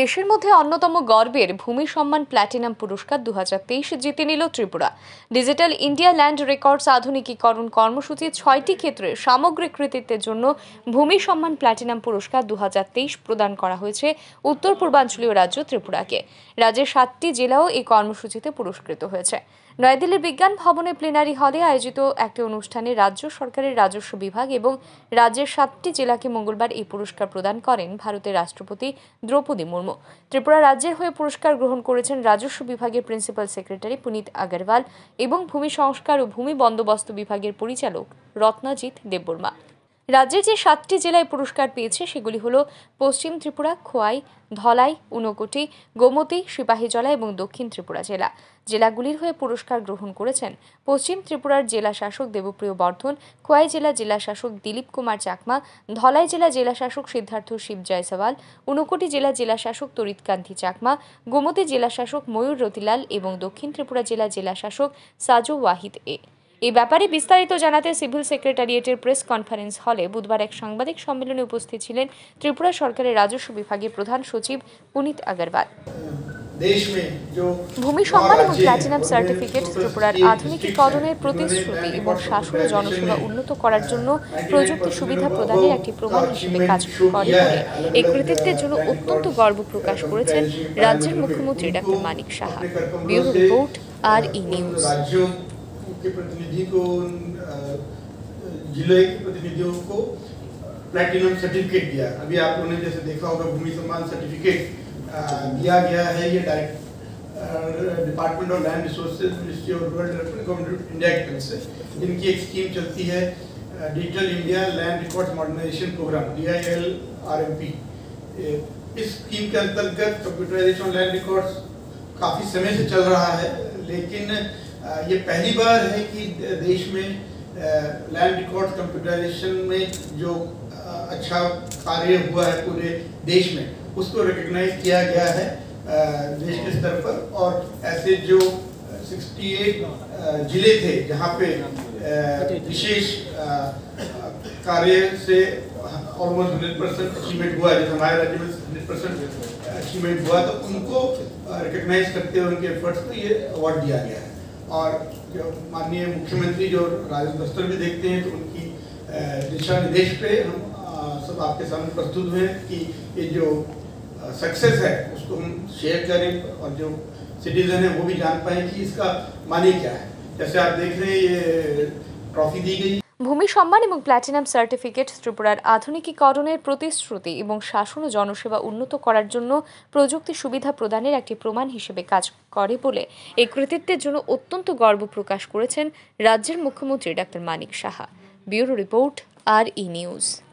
দেশের মধ্যে অন্যতম গর্বের ভূমি সম্মান প্ল্যাটিনাম পুরস্কার দু জিতে নিল Tripura. Digital India land records আধুনিকীকরণ কর্মসূচির ছয়টি ক্ষেত্রে সামগ্রিক কৃতিত্বের জন্য ভূমি সম্মান প্ল্যাটিনাম পুরস্কার দু হাজার তেইশ প্রদান করা হয়েছে উত্তর পূর্বাঞ্চলীয় রাজ্য ত্রিপুরাকে। রাজ্যের সাতটি জেলাও এই কর্মসূচিতে পুরস্কৃত হয়েছে। নয়াদিল্লির বিজ্ঞান ভবনে প্লেনারি হলে আয়োজিত একটি অনুষ্ঠানে রাজ্য সরকারের রাজস্ব বিভাগ এবং রাজ্যের সাতটি জেলাকে মঙ্গলবার এই পুরস্কার প্রদান করেন ভারতের রাষ্ট্রপতি দ্রৌপদী মুর্মু। ত্রিপুরা রাজ্যের হয়ে পুরস্কার গ্রহণ করেছেন রাজস্ব বিভাগের প্রিন্সিপাল সেক্রেটারি পুনিত আগরওয়াল এবং ভূমি সংস্কার ও ভূমি বন্দোবস্ত বিভাগের পরিচালক রত্নাজিৎ দেববর্মা। রাজ্যের যে সাতটি জেলায় পুরস্কার পেয়েছে সেগুলি হল পশ্চিম ত্রিপুরা, খোয়াই, ধলাই, উনকোটি, গোমতী, সিপাহীজলা এবং দক্ষিণ ত্রিপুরা জেলা। জেলাগুলির হয়ে পুরস্কার গ্রহণ করেছেন পশ্চিম ত্রিপুরার জেলা শাসক দেবপ্রিয় বর্ধন, খোয়াই জেলা জেলা শাসক দিলীপ কুমার চাকমা, ধলাই জেলা জেলা শাসক সিদ্ধার্থ শিব জয়সওয়াল উনকোটি জেলা জেলা শাসক তরিতকান্তি চাকমা, গোমতী জেলা শাসক ময়ূর রতিলাল এবং দক্ষিণ ত্রিপুরা জেলা জেলা শাসক সাজু ওয়াহিদ এ। এই ব্যাপারে বিস্তারিত জানাতে সিভিল সেক্রেটারিয়েটের প্রেস কনফারেন্স হলে বুধবার এক সাংবাদিক সম্মেলনে উপস্থিত ছিলেন ত্রিপুরা সরকারের রাজস্ব বিভাগের প্রধান সচিব পুনিত আগরওয়াল। ভূমি সম্মান এবং প্ল্যাটিনাম সার্টিফিকেট ত্রিপুরার আধুনিকীকরণের প্রতিশ্রুতি এবং শাসন ও জনসেবা উন্নত করার জন্য প্রযুক্তি সুবিধা প্রদানের একটি প্রমাণ হিসেবে কাজ করে বলে এই কৃতিত্বের জন্য অত্যন্ত গর্ব প্রকাশ করেছেন রাজ্যের মুখ্যমন্ত্রী doctor Manik Saha. Bureau report আর ই নিউজ। के प्रतिनिधि को ज़िले के प्रतिनिधियों को प्लेटिनम सर्टिफिकेट दिया। अभी आप लोगों ने जैसे देखा होगा, भूमि सम्मान सर्टिफिकेट दिया गया है। ये direct department of land resources ministry of rural development India की तरफ़ से। इनकी एक स्कीम चलती है digital India land record modernisation programme D I L R M P इस स्कीम के अंतर्गत कंप्यूटराइजेशन लैंड रिकॉर्ड्स काफ़ी समय से चल रहा है, लेकिन ये पहली बार है कि देश में लैंड रिकॉर्ड कंप्यूटराइजेशन में जो अच्छा कार्य हुआ है पूरे देश में, उसको रिकग्नाइज किया गया है देश के स्तर पर। और ऐसे जो 68 ज़िले थे जहाँ पे विशेष कार्य से ऑलमोस्ट हंड्रेड परसेंट अचीवमेंट हुआ, जैसे हमारे राज्य में हंड्रेड परसेंट अचीवमेंट हुआ तो उनको रिकग्नाइज करते हुए उनके एफर्ट्स को ये अवार्ड दिया गया है। और जो माननीय मुख्यमंत्री जो राजेश दफ्तर भी देखते हैं तो उनकी दिशा निर्देश पे हम सब आपके सामने प्रस्तुत हुए कि ये जो सक्सेस है, उसको हम शेयर करें और जो सिटीजन है वो भी जान पाए कि इसका मानी क्या है। जैसे आप देख रहे हैं, ये ट्रॉफी दी गई। ভূমি সম্মান এবং প্ল্যাটিনাম সার্টিফিকেট ত্রিপুরার আধুনিকীকরণের প্রতিশ্রুতি এবং শাসন ও জনসেবা উন্নত করার জন্য প্রযুক্তি সুবিধা প্রদানের একটি প্রমাণ হিসেবে কাজ করে বলে এই কৃতিত্বের জন্য অত্যন্ত গর্ব প্রকাশ করেছেন রাজ্যের মুখ্যমন্ত্রী doctor Manik Saha. Bureau report, আর ই নিউজ।